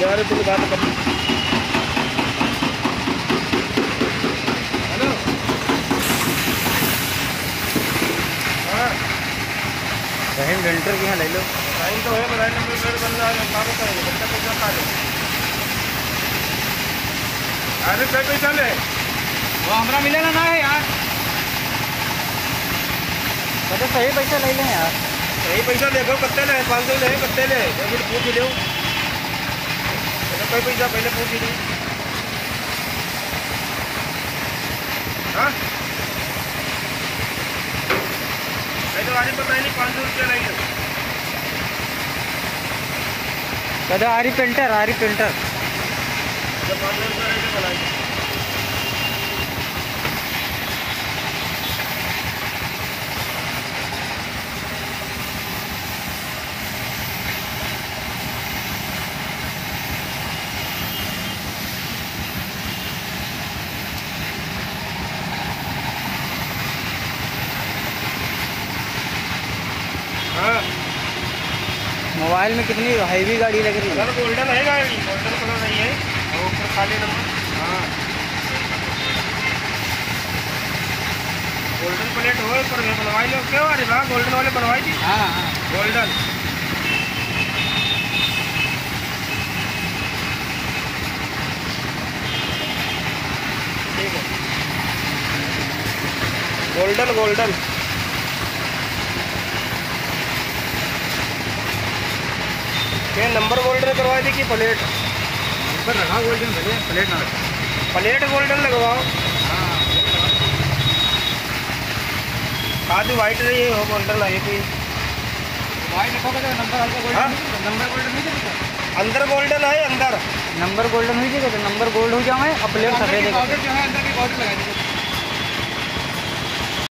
यार बात कर हेलो। हाँ। बहन के यहाँ ले लो। टाइम तो है बताए नंबर प्लेट बन रहा है काम करेंगे बच्चा पैसा खा ले। अरे कई पैसा ले। वो हमारा मिलेगा ना है यार। तो सही पैसा ले लें यार। सही पैसा देखो कत्ते ले पाँच सौ ले कत्ते ले फिर पूछ लो। कई पैसा पहले पूछ हाँ मैं तो पाँच सौ रुपया लेंगे कदो आरी पेंटर आरी पेंटर जब पाँच सौ रुपया लेंगे बनाएँगे हाँ मोबाइल में कितनी हैवी गाड़ी लग रही है। गोल्डन है गाड़ी गोल्डन कलर नहीं है। और ऊपर काले नंबर हाँ। गोल्डन प्लेट हो पर बनवाई लो। क्यों अरे वाह गोल्डन वाले बनवाई थी? हाँ हाँ। गोल्डन गोल्डन गोल्डन ये नंबर गोल्डन करवा दी कि प्लेट नंबर रखा गोल्डन भले प्लेट ना रखा प्लेट गोल्डन लगवाओ आधी वाइट रही है वो गोल्डन आई कोई वाइट रखोगे तो नंबर हल्का? गोल्डन नंबर गोल्डन नहीं अंदर गोल्डन है अंदर नंबर गोल्डन हुई तो नंबर गोल्ड हो जाए और प्लेट सफ़ेद है अंदर की लगा